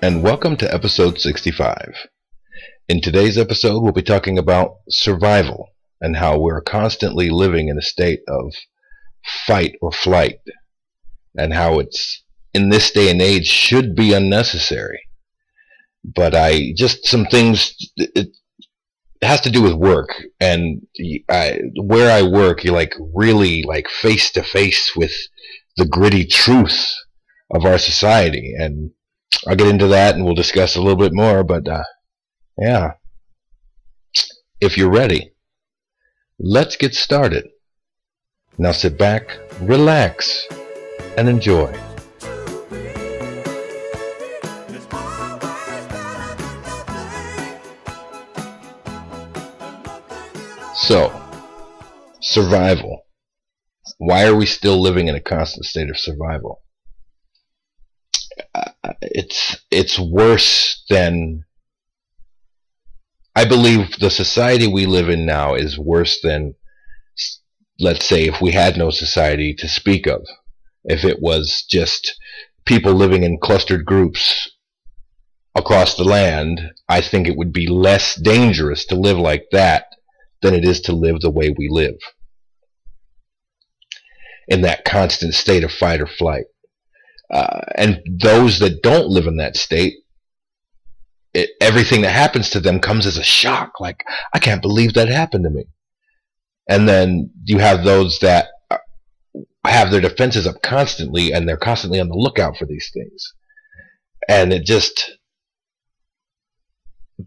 And welcome to episode 65. In today's episode, we'll be talking about survival and how we're constantly living in a state of fight or flight, and how it's in this day and age should be unnecessary. But I just some things it has to do with work, and I, where I work, you like really like face to face with the gritty truth of our society. And I'll get into that and we'll discuss a little bit more. But uh, yeah, if you're ready, let's get started. Now sit back, relax, and enjoy. So, survival. Why are we still living in a constant state of survival? It's it's worse than I believe the society we live in now is worse than let's say if we had no society to speak of if it was just people living in clustered groups across the land I think it would be less dangerous to live like that than it is to live the way we live in that constant state of fight or flight. Uh, and those that don't live in that state, it, everything that happens to them comes as a shock. Like, I can't believe that happened to me. And then you have those that have their defenses up constantly and they're constantly on the lookout for these things. And it just,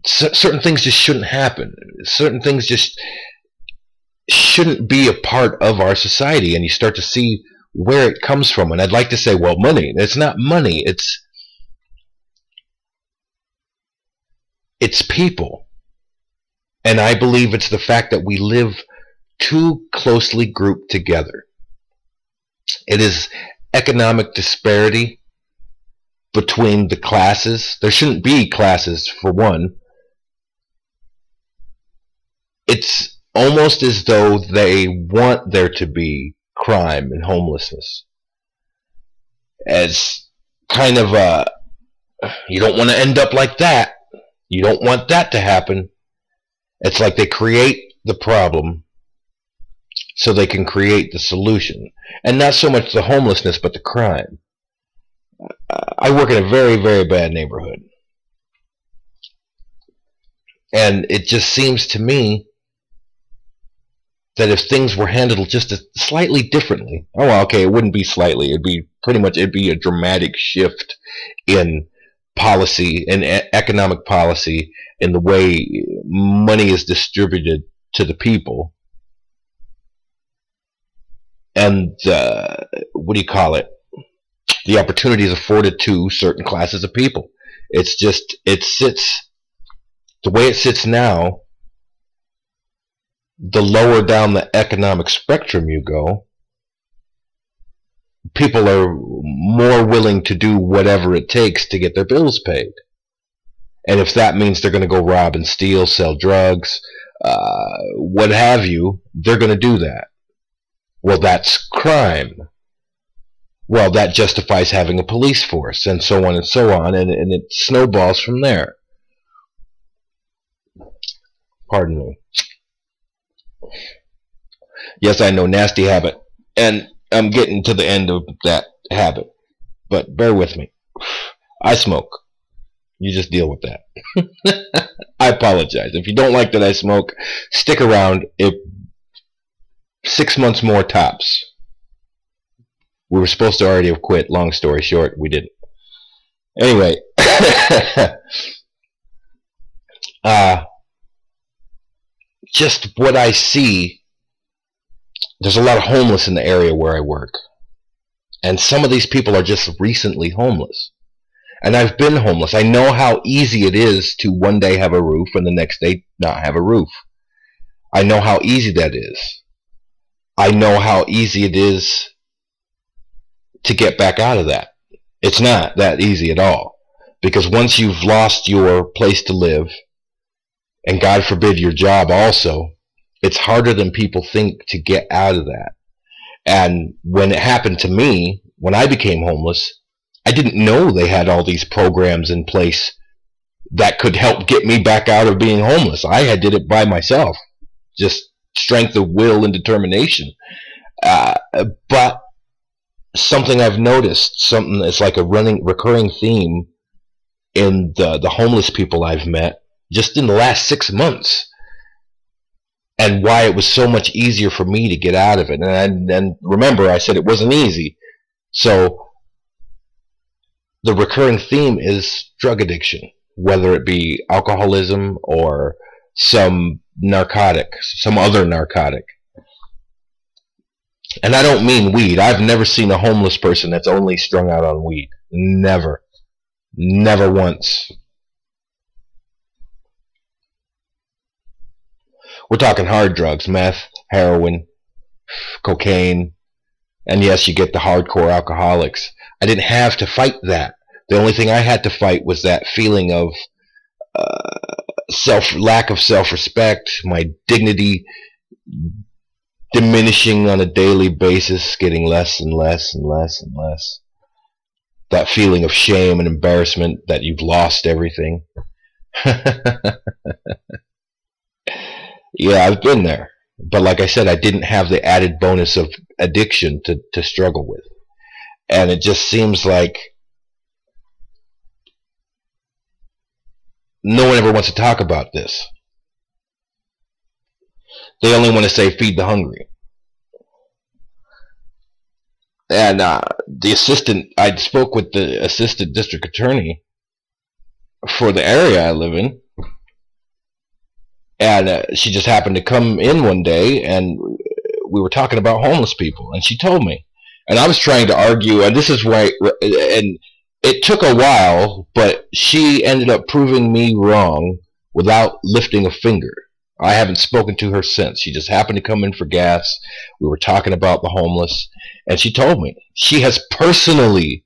certain things just shouldn't happen. Certain things just shouldn't be a part of our society and you start to see where it comes from. And I'd like to say well money. It's not money. It's it's people. And I believe it's the fact that we live too closely grouped together. It is economic disparity between the classes. There shouldn't be classes for one. It's almost as though they want there to be crime and homelessness as kind of a you don't want to end up like that. You don't want that to happen. It's like they create the problem so they can create the solution. And not so much the homelessness but the crime. I work in a very very bad neighborhood. And it just seems to me that if things were handled just a, slightly differently, oh, well, okay, it wouldn't be slightly. It'd be pretty much, it'd be a dramatic shift in policy and economic policy in the way money is distributed to the people. And uh, what do you call it? The opportunities afforded to certain classes of people. It's just, it sits, the way it sits now, the lower down the economic spectrum you go, people are more willing to do whatever it takes to get their bills paid. And if that means they're going to go rob and steal, sell drugs, uh, what have you, they're going to do that. Well, that's crime. Well, that justifies having a police force, and so on and so on, and, and it snowballs from there. Pardon me. Yes, I know, nasty habit. And I'm getting to the end of that habit. But bear with me. I smoke. You just deal with that. I apologize. If you don't like that I smoke, stick around. If six months more tops. We were supposed to already have quit. Long story short, we didn't. Anyway, uh, just what I see, there's a lot of homeless in the area where I work. And some of these people are just recently homeless. And I've been homeless. I know how easy it is to one day have a roof and the next day not have a roof. I know how easy that is. I know how easy it is to get back out of that. It's not that easy at all. Because once you've lost your place to live, and God forbid your job also, it's harder than people think to get out of that. And when it happened to me, when I became homeless, I didn't know they had all these programs in place that could help get me back out of being homeless. I had did it by myself, just strength of will and determination. Uh, but something I've noticed, something that's like a running, recurring theme in the the homeless people I've met just in the last six months, and why it was so much easier for me to get out of it. And and remember, I said it wasn't easy. So the recurring theme is drug addiction, whether it be alcoholism or some narcotic, some other narcotic. And I don't mean weed. I've never seen a homeless person that's only strung out on weed. Never. Never once. We're talking hard drugs, meth, heroin, cocaine, and yes, you get the hardcore alcoholics. I didn't have to fight that. The only thing I had to fight was that feeling of uh, self lack of self-respect, my dignity diminishing on a daily basis, getting less and less and less and less. That feeling of shame and embarrassment that you've lost everything. yeah, I've been there. But like I said, I didn't have the added bonus of addiction to, to struggle with. And it just seems like no one ever wants to talk about this. They only want to say feed the hungry. And uh, the assistant, I spoke with the assistant district attorney for the area I live in, and uh, she just happened to come in one day, and we were talking about homeless people, and she told me, and I was trying to argue, and this is why, and it took a while, but she ended up proving me wrong without lifting a finger. I haven't spoken to her since. She just happened to come in for gas. We were talking about the homeless, and she told me she has personally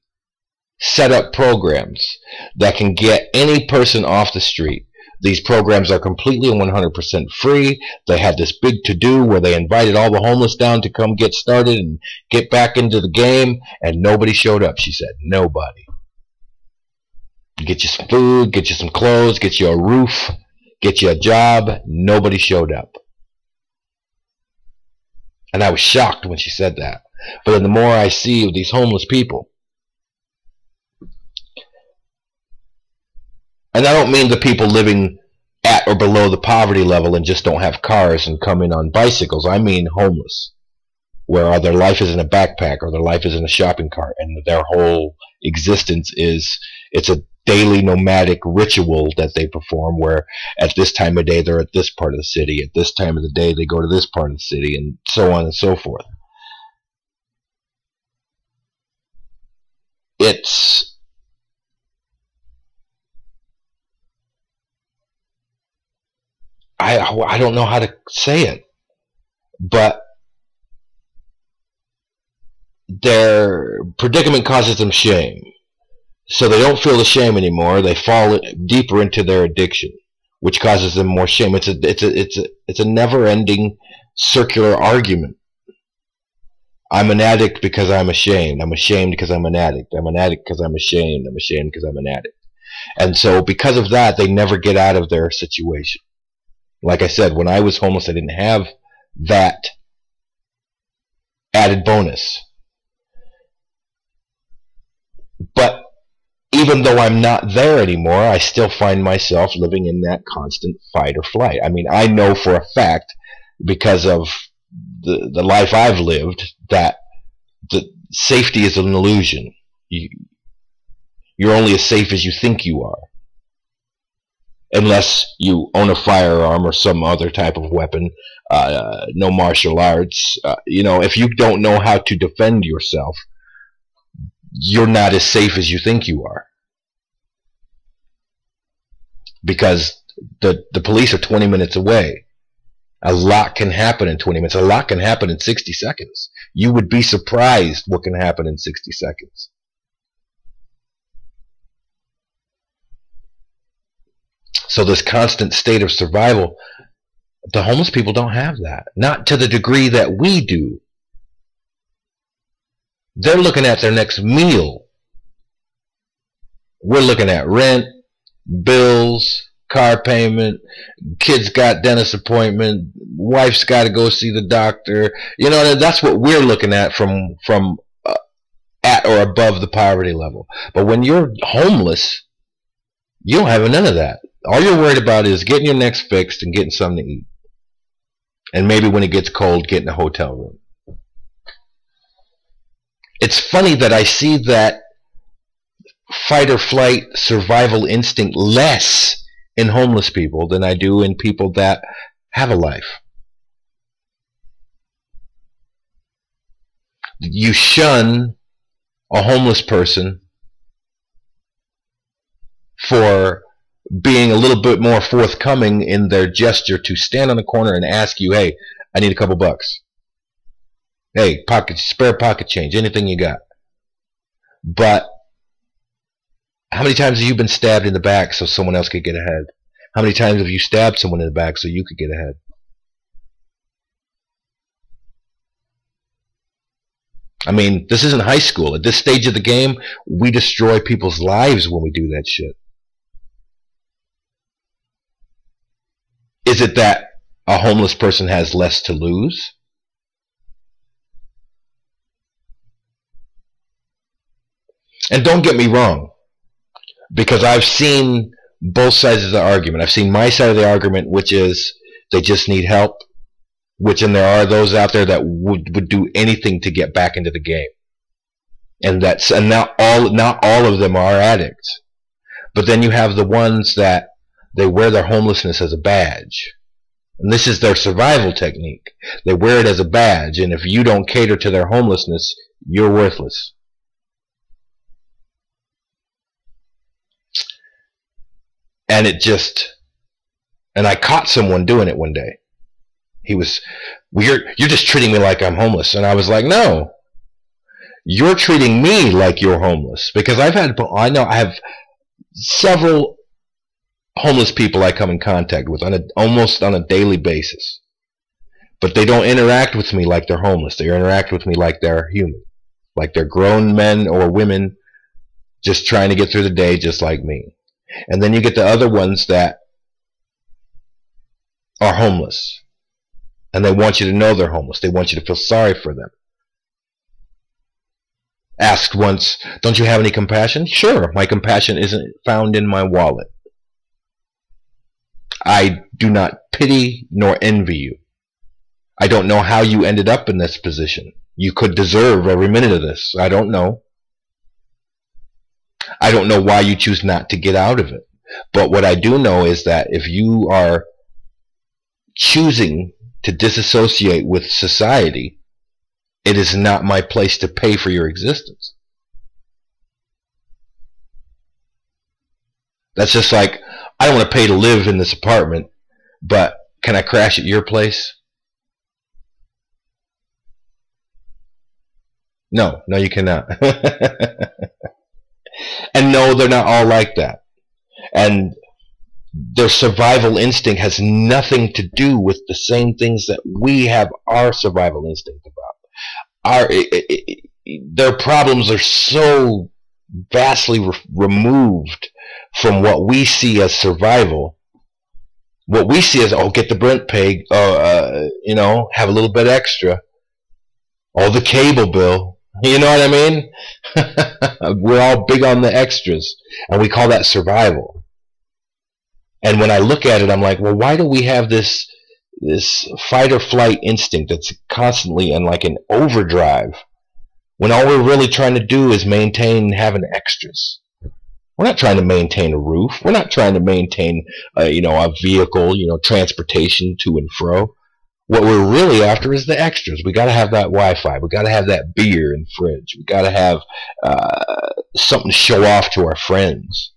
set up programs that can get any person off the street. These programs are completely 100% free. They had this big to-do where they invited all the homeless down to come get started and get back into the game, and nobody showed up, she said. Nobody. Get you some food, get you some clothes, get you a roof, get you a job. Nobody showed up. And I was shocked when she said that. But then the more I see these homeless people, and I don't mean the people living at or below the poverty level and just don't have cars and come in on bicycles. I mean homeless, where their life is in a backpack or their life is in a shopping cart, and their whole existence is it's a daily nomadic ritual that they perform where at this time of day they're at this part of the city at this time of the day they go to this part of the city and so on and so forth it's I I don't know how to say it but their predicament causes them shame so they don't feel the shame anymore. They fall deeper into their addiction, which causes them more shame. It's a it's a it's a it's a never-ending circular argument. I'm an addict because I'm ashamed. I'm ashamed because I'm an addict. I'm an addict because I'm ashamed. I'm ashamed because I'm an addict. And so because of that, they never get out of their situation. Like I said, when I was homeless, I didn't have that added bonus. But even though I'm not there anymore, I still find myself living in that constant fight or flight. I mean, I know for a fact, because of the, the life I've lived, that the safety is an illusion. You, you're only as safe as you think you are. Unless you own a firearm or some other type of weapon, uh, no martial arts. Uh, you know, if you don't know how to defend yourself, you're not as safe as you think you are. Because the, the police are 20 minutes away. A lot can happen in 20 minutes. A lot can happen in 60 seconds. You would be surprised what can happen in 60 seconds. So this constant state of survival, the homeless people don't have that. Not to the degree that we do. They're looking at their next meal. we're looking at rent, bills, car payment, kids got dentist appointment, wife's got to go see the doctor. You know, that's what we're looking at from from uh, at or above the poverty level. But when you're homeless, you don't have none of that. All you're worried about is getting your necks fixed and getting something to eat. And maybe when it gets cold, getting a hotel room. It's funny that I see that fight or flight survival instinct less in homeless people than I do in people that have a life. You shun a homeless person for being a little bit more forthcoming in their gesture to stand on the corner and ask you, hey, I need a couple bucks. Hey, pocket spare pocket change, anything you got. But how many times have you been stabbed in the back so someone else could get ahead? How many times have you stabbed someone in the back so you could get ahead? I mean, this isn't high school. At this stage of the game, we destroy people's lives when we do that shit. Is it that a homeless person has less to lose? And don't get me wrong, because I've seen both sides of the argument. I've seen my side of the argument, which is they just need help, which and there are those out there that would, would do anything to get back into the game. And that's and not all not all of them are addicts. But then you have the ones that they wear their homelessness as a badge. And this is their survival technique. They wear it as a badge, and if you don't cater to their homelessness, you're worthless. And it just, and I caught someone doing it one day. He was, well, you're, you're just treating me like I'm homeless. And I was like, no, you're treating me like you're homeless. Because I've had, I know I have several homeless people I come in contact with on a, almost on a daily basis. But they don't interact with me like they're homeless. They interact with me like they're human. Like they're grown men or women just trying to get through the day just like me. And then you get the other ones that are homeless. And they want you to know they're homeless. They want you to feel sorry for them. Asked once, don't you have any compassion? Sure, my compassion isn't found in my wallet. I do not pity nor envy you. I don't know how you ended up in this position. You could deserve every minute of this. I don't know. I don't know why you choose not to get out of it. But what I do know is that if you are choosing to disassociate with society, it is not my place to pay for your existence. That's just like I don't want to pay to live in this apartment, but can I crash at your place? No, no, you cannot. and no, they're not all like that. And their survival instinct has nothing to do with the same things that we have our survival instinct about. Our it, it, it, their problems are so vastly re removed from what we see as survival. What we see as, oh, get the Brent pay, uh, uh, you know, have a little bit extra. Oh, the cable bill. You know what I mean? We're all big on the extras, and we call that survival. And when I look at it, I'm like, well, why do we have this this fight or flight instinct that's constantly in like an overdrive when all we're really trying to do is maintain having extras? We're not trying to maintain a roof. We're not trying to maintain, uh, you know, a vehicle, you know, transportation to and fro. What we're really after is the extras. We got to have that Wi-Fi. We got to have that beer in fridge. We got to have uh, something to show off to our friends.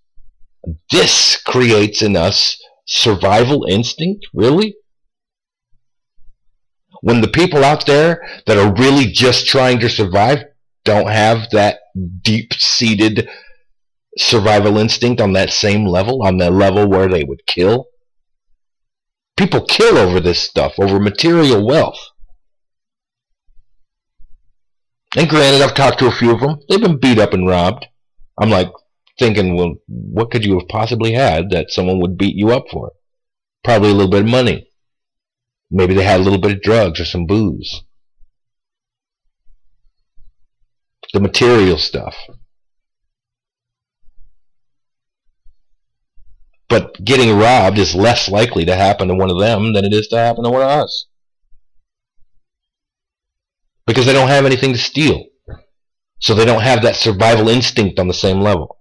This creates in us survival instinct, really? When the people out there that are really just trying to survive don't have that deep-seated survival instinct on that same level, on the level where they would kill. People kill over this stuff, over material wealth. And granted, I've talked to a few of them. They've been beat up and robbed. I'm like, thinking, well, what could you have possibly had that someone would beat you up for? Probably a little bit of money. Maybe they had a little bit of drugs or some booze. The material stuff. But getting robbed is less likely to happen to one of them than it is to happen to one of us. Because they don't have anything to steal. So they don't have that survival instinct on the same level.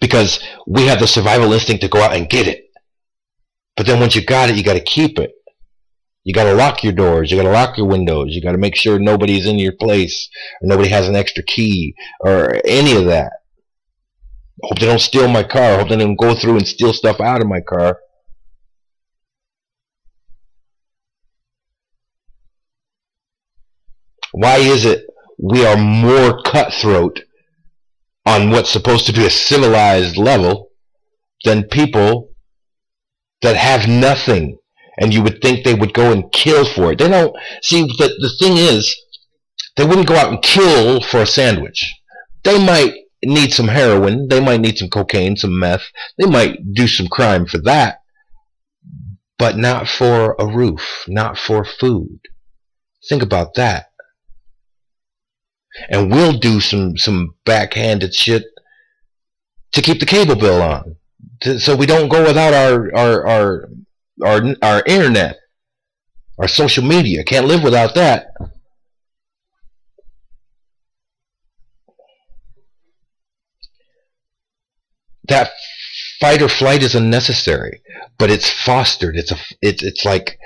Because we have the survival instinct to go out and get it. But then once you got it, you got to keep it. You got to lock your doors. You got to lock your windows. You got to make sure nobody's in your place or nobody has an extra key or any of that. Hope they don't steal my car. Hope they don't go through and steal stuff out of my car. Why is it we are more cutthroat on what's supposed to be a civilized level than people that have nothing and you would think they would go and kill for it. They don't see the the thing is they wouldn't go out and kill for a sandwich. They might need some heroin, they might need some cocaine, some meth, they might do some crime for that, but not for a roof, not for food. Think about that. And we'll do some, some backhanded shit to keep the cable bill on. To, so we don't go without our, our, our, our, our internet, our social media. Can't live without that. That fight or flight is unnecessary, but it's fostered. It's a it's it's like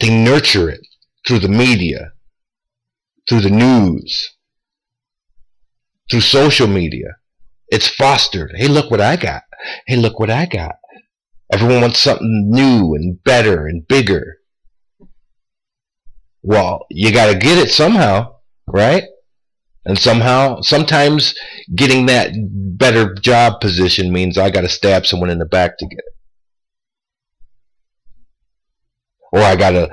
they nurture it through the media, through the news, through social media. It's fostered. Hey, look what I got. Hey, look what I got. Everyone wants something new and better and bigger. Well, you got to get it somehow, right? And somehow, sometimes getting that better job position means I got to stab someone in the back to get it. Or I got to,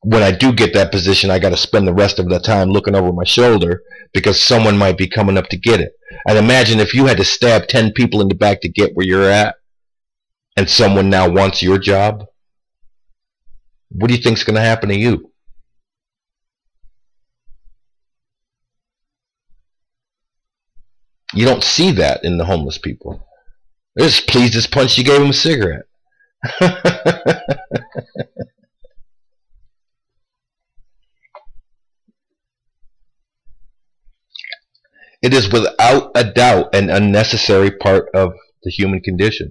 when I do get that position, I got to spend the rest of the time looking over my shoulder because someone might be coming up to get it. And imagine if you had to stab 10 people in the back to get where you're at and someone now wants your job. What do you think's going to happen to you? You don't see that in the homeless people. They're just pleased as punch you gave them a cigarette. it is without a doubt an unnecessary part of the human condition.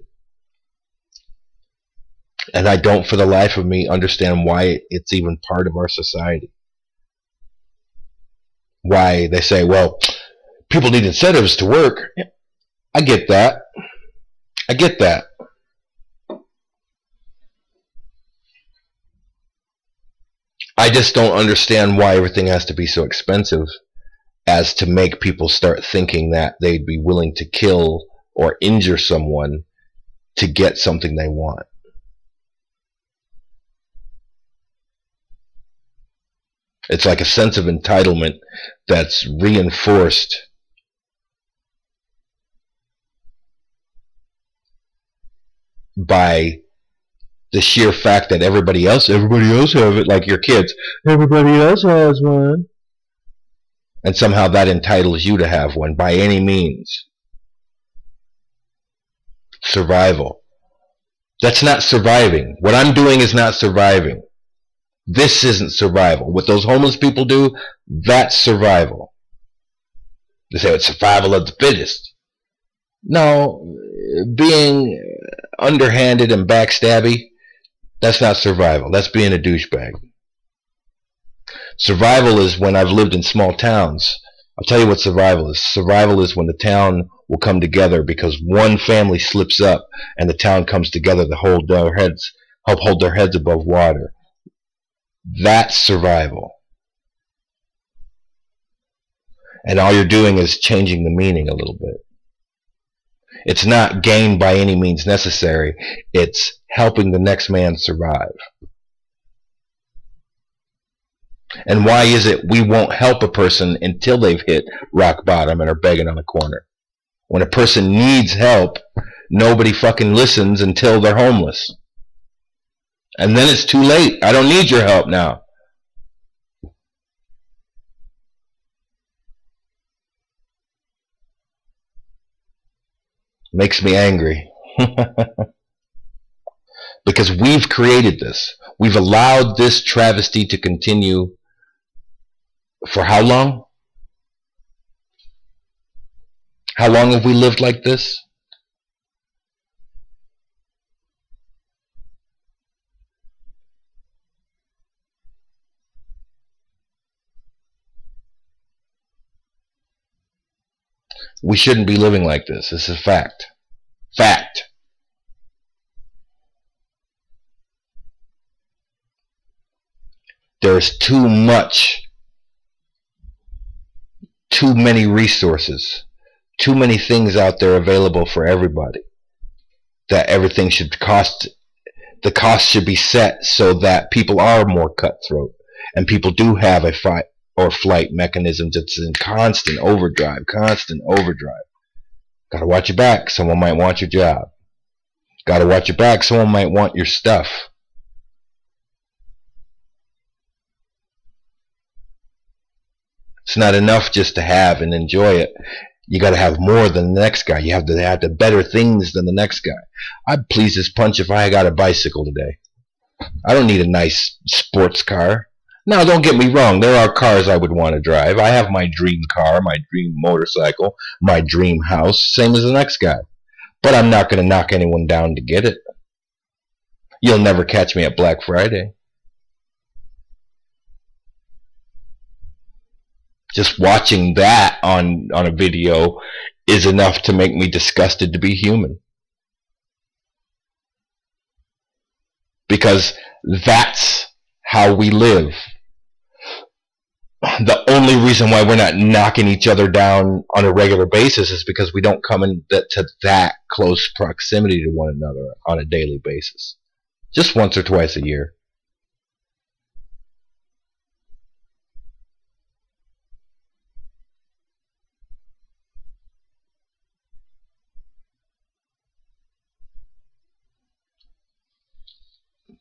And I don't for the life of me understand why it's even part of our society. Why they say, well, people need incentives to work. I get that. I get that. I just don't understand why everything has to be so expensive as to make people start thinking that they'd be willing to kill or injure someone to get something they want. It's like a sense of entitlement that's reinforced by the sheer fact that everybody else everybody else have it like your kids. Everybody else has one. And somehow that entitles you to have one by any means. Survival. That's not surviving. What i'm doing is not surviving. This isn't survival. What those homeless people do that's survival. They say it's survival of the fittest. No being underhanded and backstabby, that's not survival. That's being a douchebag. Survival is when I've lived in small towns. I'll tell you what survival is. Survival is when the town will come together because one family slips up and the town comes together to hold their heads, help hold their heads above water. That's survival. And all you're doing is changing the meaning a little bit. It's not gain by any means necessary. It's helping the next man survive. And why is it we won't help a person until they've hit rock bottom and are begging on the corner? When a person needs help, nobody fucking listens until they're homeless. And then it's too late. I don't need your help now. Makes me angry. because we've created this. We've allowed this travesty to continue for how long? How long have we lived like this? We shouldn't be living like this. This is a fact. Fact. There's too much, too many resources, too many things out there available for everybody. That everything should cost, the cost should be set so that people are more cutthroat and people do have a fight or flight mechanisms. It's in constant overdrive, constant overdrive. Gotta watch your back. Someone might want your job. Gotta watch your back. Someone might want your stuff. It's not enough just to have and enjoy it. You got to have more than the next guy. You have to have the better things than the next guy. I'd please as punch if I got a bicycle today. I don't need a nice sports car. Now, don't get me wrong. There are cars I would want to drive. I have my dream car, my dream motorcycle, my dream house, same as the next guy. But I'm not going to knock anyone down to get it. You'll never catch me at Black Friday. Just watching that on, on a video is enough to make me disgusted to be human. Because that's how we live the only reason why we're not knocking each other down on a regular basis is because we don't come into that close proximity to one another on a daily basis. Just once or twice a year.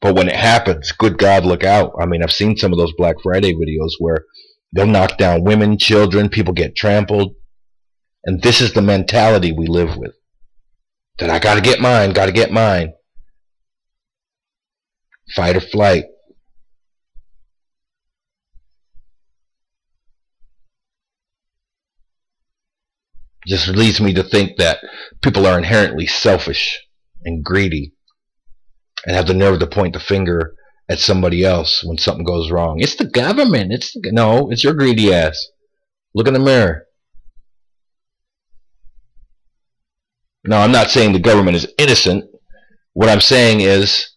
But when it happens, good God, look out. I mean, I've seen some of those Black Friday videos where they'll knock down women, children, people get trampled. And this is the mentality we live with. That I gotta get mine, gotta get mine. Fight or flight. Just leads me to think that people are inherently selfish and greedy and have the nerve to point the finger at somebody else when something goes wrong. It's the government. It's the, no, it's your greedy ass. Look in the mirror. Now, I'm not saying the government is innocent. What I'm saying is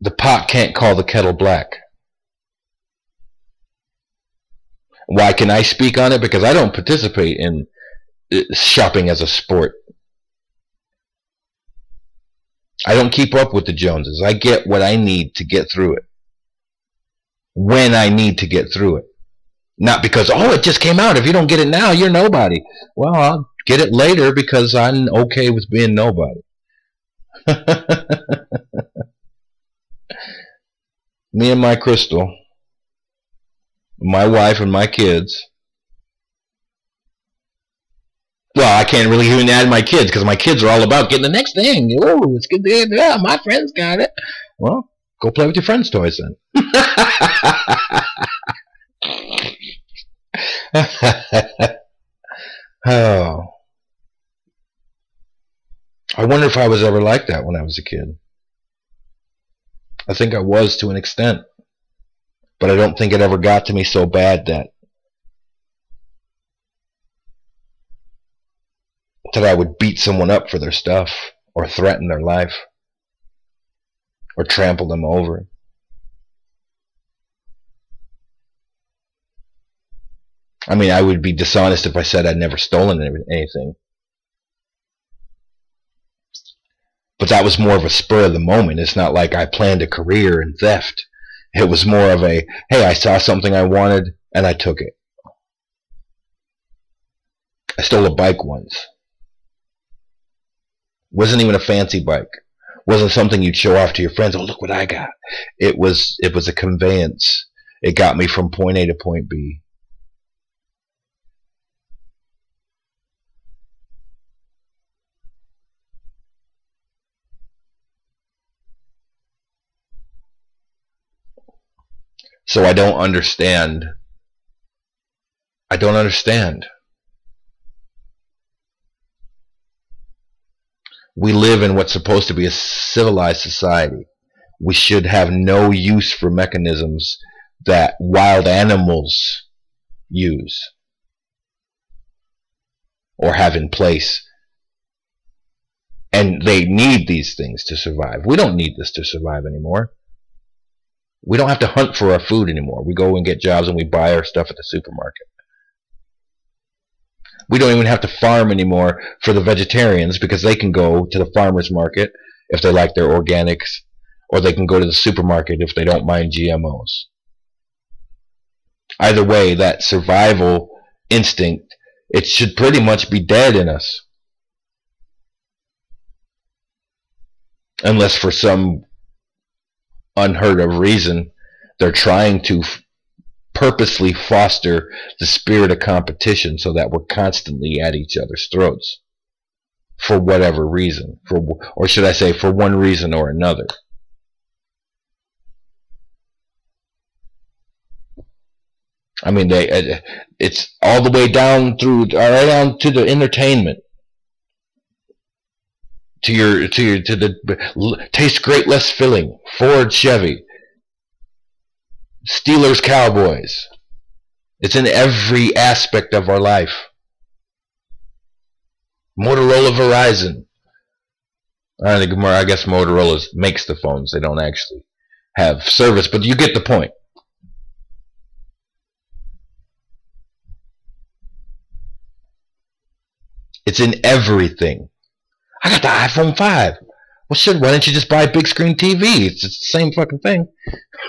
the pot can't call the kettle black. Why can I speak on it? Because I don't participate in uh, shopping as a sport. I don't keep up with the Joneses. I get what I need to get through it. When I need to get through it. Not because, oh, it just came out. If you don't get it now, you're nobody. Well, I'll get it later because I'm okay with being nobody. Me and my crystal, my wife and my kids, well, I can't really even add my kids because my kids are all about getting the next thing. Oh, it's good. To, yeah, my friends got it. Well, go play with your friends' toys then. oh. I wonder if I was ever like that when I was a kid. I think I was to an extent. But I don't think it ever got to me so bad that that I would beat someone up for their stuff or threaten their life or trample them over. I mean, I would be dishonest if I said I'd never stolen anything. But that was more of a spur of the moment. It's not like I planned a career in theft. It was more of a, hey, I saw something I wanted and I took it. I stole a bike once. Wasn't even a fancy bike. Wasn't something you'd show off to your friends. Oh look what i got. It was it was a conveyance. It got me from point a to point b. So I don't understand. I don't understand. We live in what's supposed to be a civilized society. We should have no use for mechanisms that wild animals use or have in place. And they need these things to survive. We don't need this to survive anymore. We don't have to hunt for our food anymore. We go and get jobs and we buy our stuff at the supermarket. We don't even have to farm anymore for the vegetarians because they can go to the farmer's market if they like their organics or they can go to the supermarket if they don't mind GMOs. Either way, that survival instinct, it should pretty much be dead in us. Unless for some unheard of reason, they're trying to purposely foster the spirit of competition so that we're constantly at each other's throats for whatever reason for or should I say for one reason or another. I mean they uh, it's all the way down through right down to the entertainment. To your to your to the taste great less filling Ford Chevy Steelers Cowboys. It's in every aspect of our life. Motorola Verizon. I think more I guess Motorola makes the phones. They don't actually have service but you get the point. It's in everything. I got the iPhone 5. Well, shit, why don't you just buy a big screen TV? It's the same fucking thing.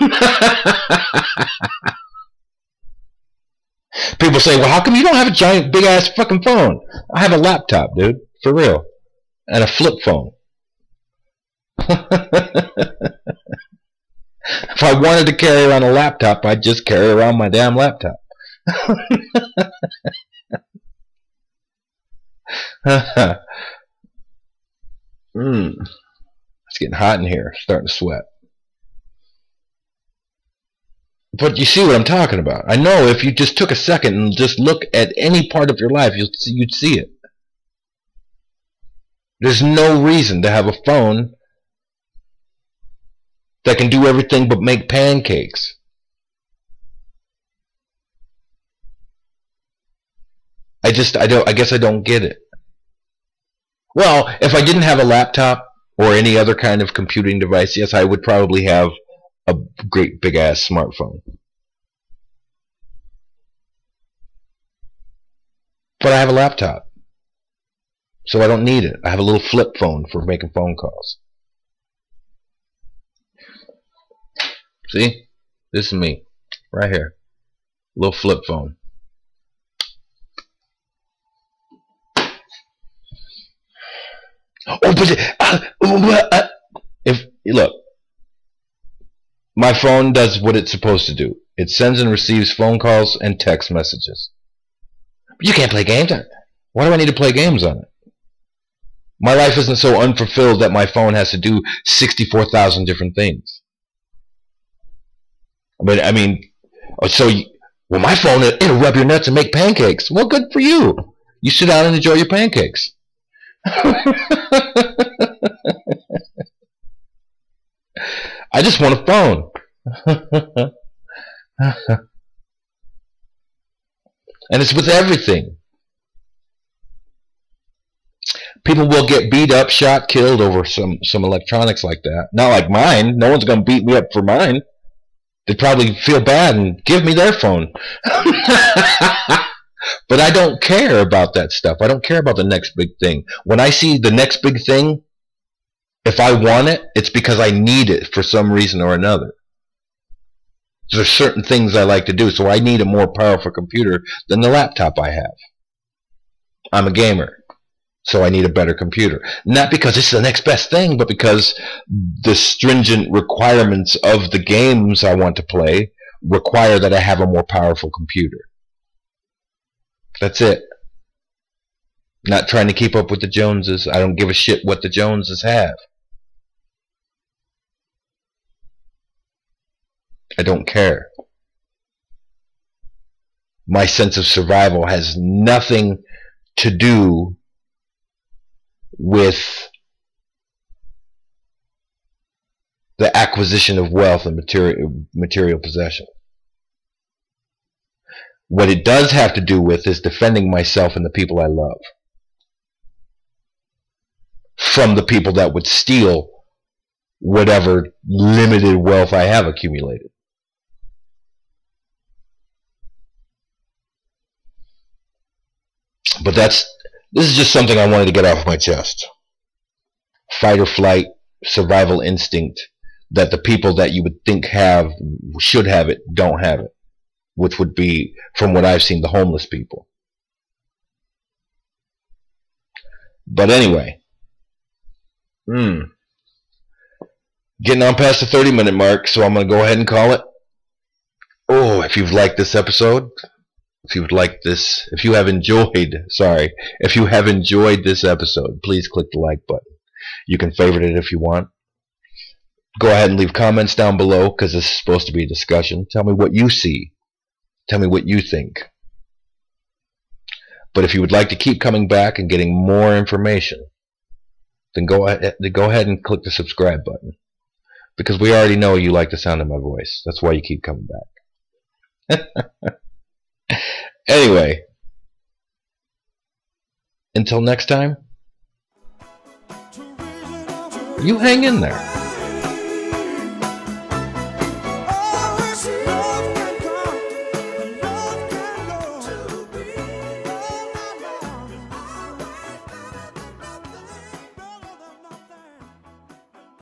People say, well, how come you don't have a giant, big ass fucking phone? I have a laptop, dude. For real. And a flip phone. if I wanted to carry around a laptop, I'd just carry around my damn laptop. Mmm. It's getting hot in here. Starting to sweat. But you see what I'm talking about. I know if you just took a second and just look at any part of your life, you'd see, you'd see it. There's no reason to have a phone that can do everything but make pancakes. I just I don't I guess I don't get it. Well, if I didn't have a laptop or any other kind of computing device, yes, I would probably have a great big ass smartphone. But I have a laptop. So I don't need it. I have a little flip phone for making phone calls. See? This is me. Right here. Little flip phone. Oh, but uh, uh, if look, my phone does what it's supposed to do. It sends and receives phone calls and text messages. You can't play games on it. Why do I need to play games on it? My life isn't so unfulfilled that my phone has to do 64,000 different things. But I mean, oh, so you, well, my phone it'll rub your nuts and make pancakes. Well, good for you. You sit down and enjoy your pancakes. I just want a phone. and it's with everything. People will get beat up, shot, killed over some, some electronics like that. Not like mine. No one's going to beat me up for mine. They'd probably feel bad and give me their phone. But I don't care about that stuff. I don't care about the next big thing. When I see the next big thing, if I want it, it's because I need it for some reason or another. There's certain things I like to do, so I need a more powerful computer than the laptop I have. I'm a gamer. So I need a better computer. Not because it's the next best thing, but because the stringent requirements of the games I want to play require that I have a more powerful computer. That's it. Not trying to keep up with the Joneses. I don't give a shit what the Joneses have. I don't care. My sense of survival has nothing to do with the acquisition of wealth and material, material possession. What it does have to do with is defending myself and the people I love from the people that would steal whatever limited wealth I have accumulated. But that's this is just something I wanted to get off my chest. Fight or flight, survival instinct that the people that you would think have should have it don't have it, which would be, from what I've seen, the homeless people. But anyway, hmm, getting on past the 30 minute mark, so I'm going to go ahead and call it. Oh, if you've liked this episode, if you would like this, if you have enjoyed, sorry, if you have enjoyed this episode, please click the like button. You can favorite it if you want. Go ahead and leave comments down below because this is supposed to be a discussion. Tell me what you see. Tell me what you think. But if you would like to keep coming back and getting more information, then go ahead, eh, go ahead and click the subscribe button. Because we already know you like the sound of my voice. That's why you keep coming back. Anyway, until next time, you hang in there.